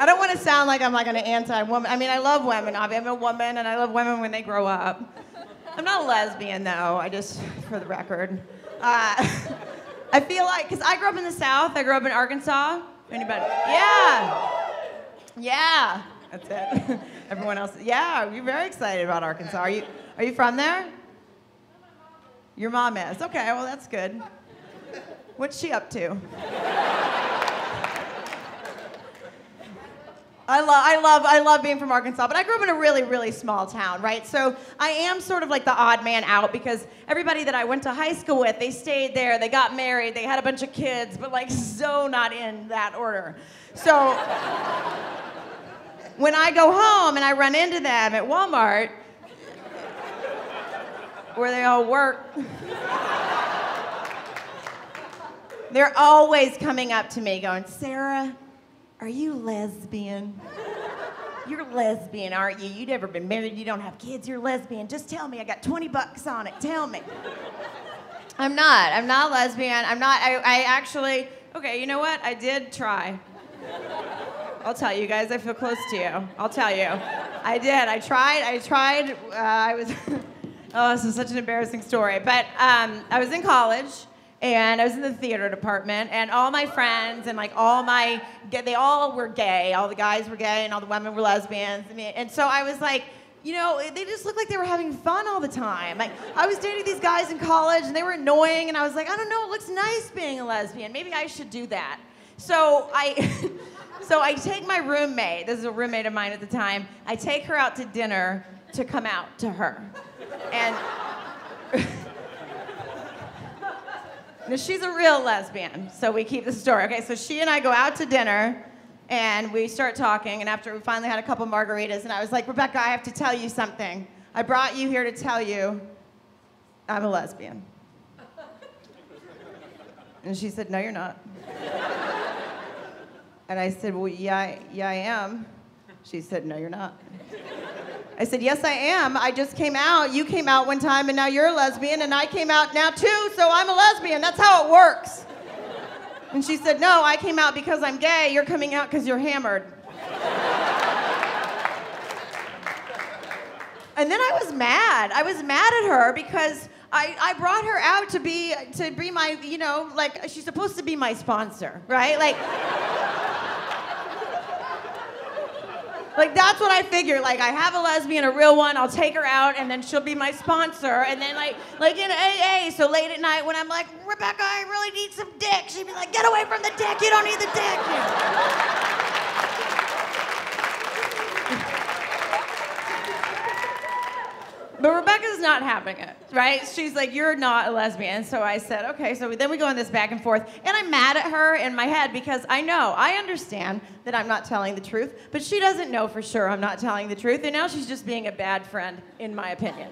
I don't want to sound like I'm like an anti-woman. I mean, I love women. I'm a woman, and I love women when they grow up. I'm not a lesbian, though. I just, for the record, uh, I feel like because I grew up in the South. I grew up in Arkansas. Anybody? Yeah. Yeah. That's it. Everyone else. Yeah. You're very excited about Arkansas. Are you? Are you from there? Your mom is. Okay. Well, that's good. What's she up to? I love, I love, I love being from Arkansas, but I grew up in a really, really small town, right? So I am sort of like the odd man out because everybody that I went to high school with, they stayed there, they got married, they had a bunch of kids, but like so not in that order. So when I go home and I run into them at Walmart, where they all work, they're always coming up to me going, Sarah, are you lesbian? You're lesbian, aren't you? You've never been married, you don't have kids, you're lesbian. Just tell me, I got 20 bucks on it. Tell me. I'm not. I'm not lesbian. I'm not. I, I actually, okay, you know what? I did try. I'll tell you guys, I feel close to you. I'll tell you. I did. I tried. I tried. Uh, I was, oh, this is such an embarrassing story. But um, I was in college and I was in the theater department, and all my friends and like all my, they all were gay. All the guys were gay, and all the women were lesbians. And so I was like, you know, they just looked like they were having fun all the time. Like I was dating these guys in college, and they were annoying, and I was like, I don't know, it looks nice being a lesbian. Maybe I should do that. So I, so I take my roommate. This is a roommate of mine at the time. I take her out to dinner to come out to her, and. Now, she's a real lesbian, so we keep the story. Okay, so she and I go out to dinner and we start talking. And after we finally had a couple margaritas, and I was like, Rebecca, I have to tell you something. I brought you here to tell you I'm a lesbian. And she said, No, you're not. And I said, Well, yeah, yeah, I am. She said, No, you're not. I said, Yes, I am. I just came out. You came out one time, and now you're a lesbian, and I came out now too, so I'm a lesbian. That's how it works. And she said, No, I came out because I'm gay. You're coming out because you're hammered. and then I was mad. I was mad at her because I, I brought her out to be to be my, you know, like she's supposed to be my sponsor, right? Like Like that's what I figure. Like I have a lesbian, a real one. I'll take her out, and then she'll be my sponsor. And then like like in AA, so late at night when I'm like Rebecca, I really need some dick. She'd be like, Get away from the dick. You don't need the dick. But Rebecca's not having it, right? She's like, You're not a lesbian. So I said, Okay. So then we go in this back and forth. And I'm mad at her in my head because I know, I understand that I'm not telling the truth, but she doesn't know for sure I'm not telling the truth. And now she's just being a bad friend, in my opinion.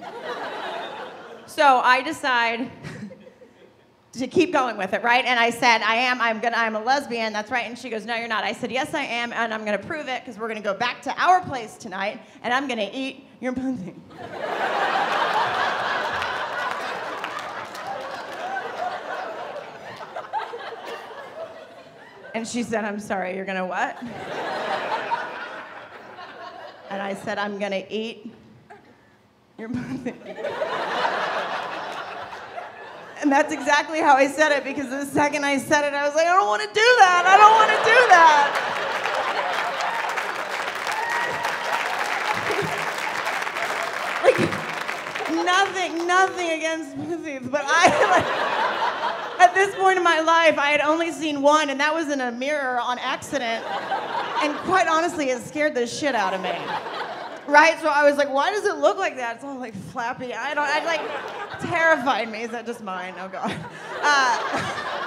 so I decide to keep going with it, right? And I said, I am, I'm gonna, I'm a lesbian, that's right. And she goes, no, you're not. I said, yes, I am, and I'm gonna prove it because we're gonna go back to our place tonight, and I'm gonna eat your pussy. and she said, I'm sorry, you're gonna what? and I said, I'm gonna eat your pussy. And that's exactly how I said it because the second I said it, I was like, I don't want to do that. I don't want to do that. like, nothing, nothing against pussies, but I, like, at this point in my life, I had only seen one, and that was in a mirror on accident. And quite honestly, it scared the shit out of me right? So I was like, why does it look like that? It's all like flappy. I don't, I like, terrified me. Is that just mine? Oh God. Uh,